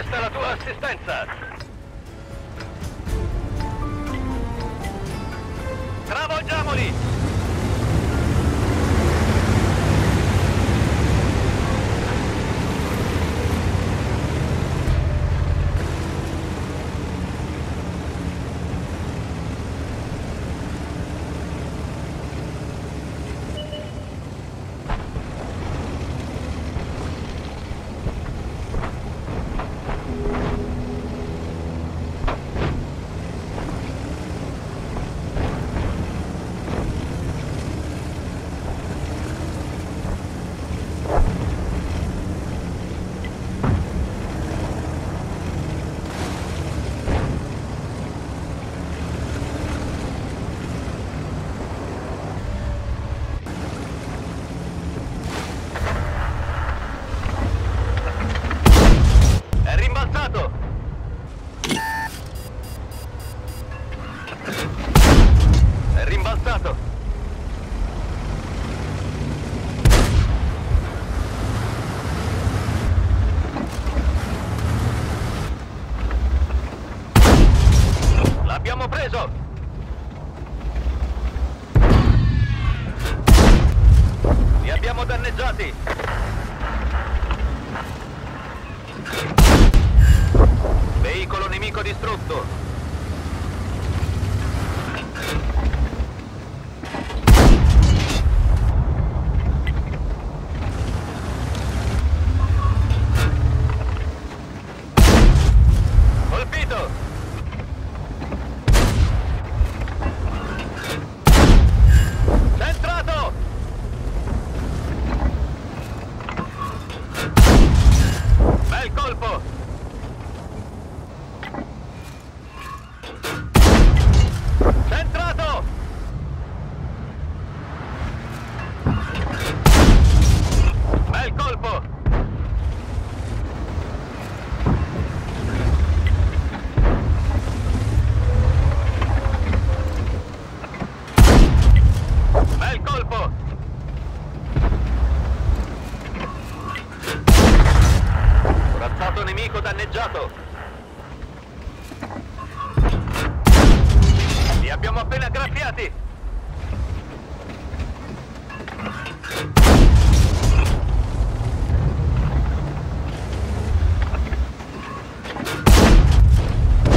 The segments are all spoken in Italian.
Richiesta la tua assistenza. Travolgiamoli! È rimbalzato! L'abbiamo preso! Li abbiamo danneggiati! Veicolo nemico distrutto! Colpito! Centrato! Bel colpo! Centrato! Bel colpo! Bel colpo! Corazzato nemico danneggiato! Li abbiamo appena graffiati!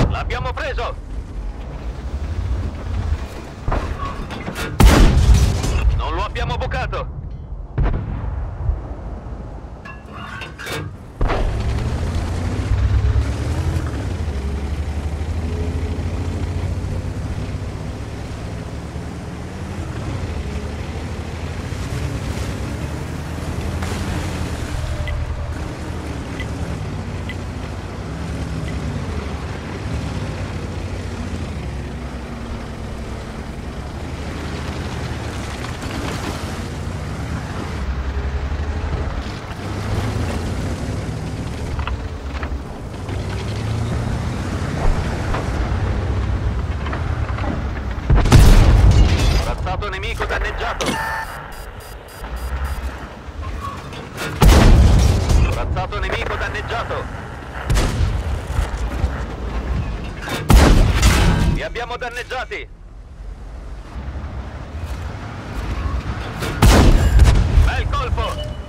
L'abbiamo preso! Non Avanzato nemico danneggiato. Li abbiamo danneggiati. Bel colpo!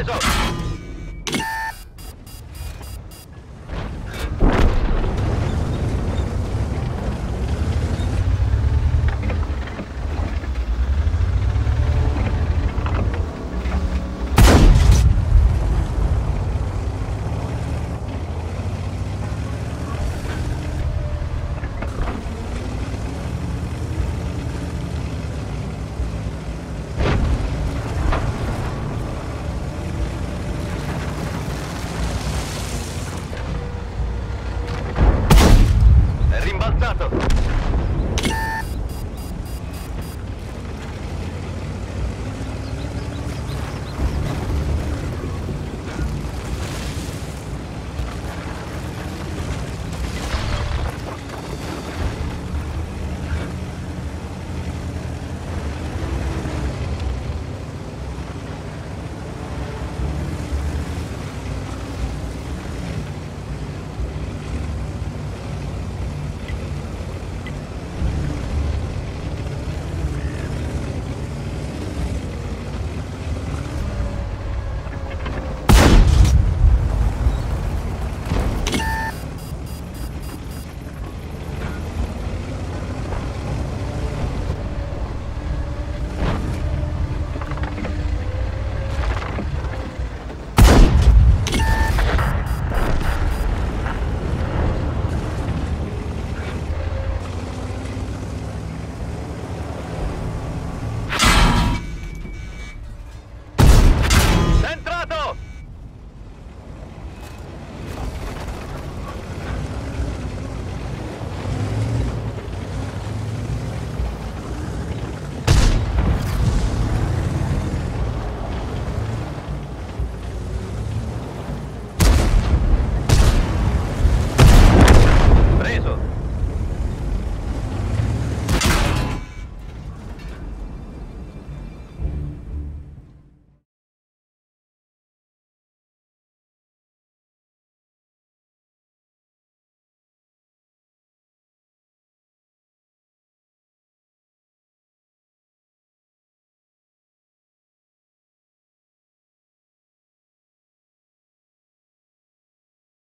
Eso.